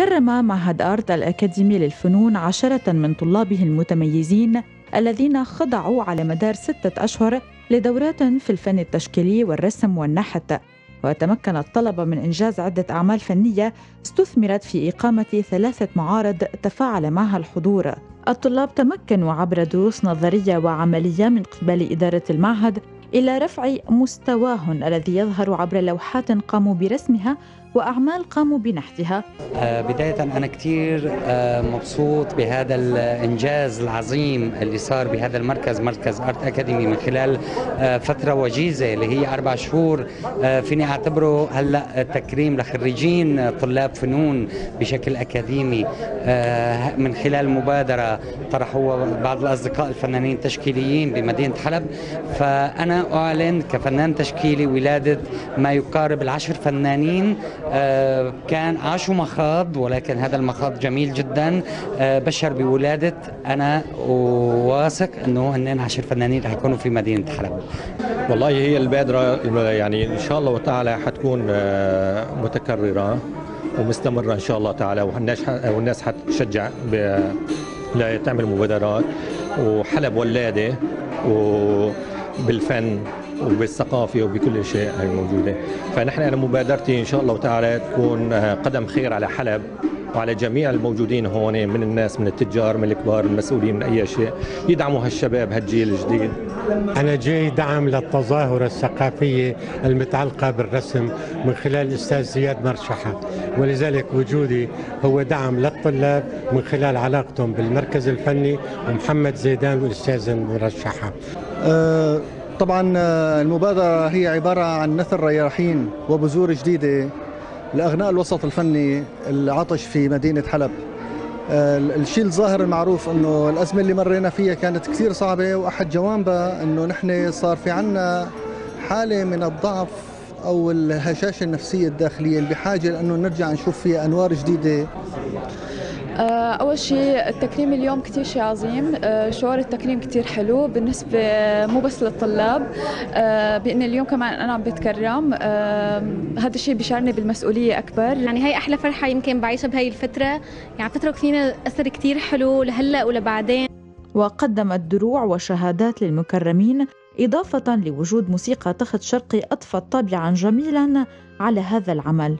كرم معهد آرت الأكاديمي للفنون عشرة من طلابه المتميزين الذين خضعوا على مدار ستة أشهر لدورات في الفن التشكيلي والرسم والنحت. وتمكن الطلبة من إنجاز عدة أعمال فنية استثمرت في إقامة ثلاثة معارض تفاعل معها الحضور. الطلاب تمكنوا عبر دروس نظرية وعملية من قبل إدارة المعهد إلى رفع مستواهم الذي يظهر عبر لوحات قاموا برسمها وأعمال قاموا بنحتها. آه، بداية أنا كثير آه، مبسوط بهذا الإنجاز العظيم اللي صار بهذا المركز مركز أرت أكاديمي من خلال آه، فترة وجيزة اللي هي أربع شهور. فيني أعتبره هلأ تكريم لخريجين طلاب فنون بشكل أكاديمي. من خلال مبادرة طرحوها بعض الأصدقاء الفنانين التشكيليين بمدينة حلب. فأنا أعلن كفنان تشكيلي ولادة ما يقارب العشر فنانين كان عاشوا مخاض ولكن هذا المخاض جميل جدا. آه، بشر بولادة أنا واثق أنه هن عشر فنانين رح يكونوا في مدينة حلب والله هي البادرة يعني إن شاء الله تعالى حتكون آه، متكررة ومستمرة إن شاء الله تعالى والناس حتشجع لتعمل مبادرات. وحلب ولادة وبالفن وبالثقافة وبكل شيء هي موجودة. فنحن أنا مبادرتي إن شاء الله تعالى تكون آه، قدم خير على حلب وعلى جميع الموجودين هون من الناس من التجار من الكبار المسؤولين من أي شيء. يدعموا هالشباب هالجيل الجديد. أنا جاي دعم للتظاهرة الثقافية المتعلقة بالرسم من خلال الاستاذ زياد مرشحة. ولذلك وجودي هو دعم للطلاب من خلال علاقتهم بالمركز الفني ومحمد زيدان والأستاذ مرشحه أه طبعا آه، المبادرة هي عبارة عن نثر رياحين وبذور جديدة لأغناء الوسط الفني العطش في مدينة حلب. آه، الشيء الظاهر المعروف إنه الأزمة اللي مرينا فيها كانت كثير صعبة وأحد جوانبها إنه نحن صار في عنا حالة من الضعف أو الهشاشة النفسية الداخلية اللي بحاجة لأنه نرجع نشوف فيها أنوار جديدة آه، أول شيء التكريم اليوم كثير شيء عظيم. آه، شعور التكريم كثير حلو بالنسبة مو بس للطلاب آه، بأن اليوم كمان أنا عم بتكرم. هذا الشيء بيشعرني بالمسؤولية أكبر. يعني هي أحلى فرحة يمكن بعيشها بهي الفترة. يعني فترة فينا أثر كثير حلو لهلأ ولبعدين. وقدمت دروع وشهادات للمكرمين إضافة لوجود موسيقى تخت شرقي أضفت طابعا جميلا على هذا العمل.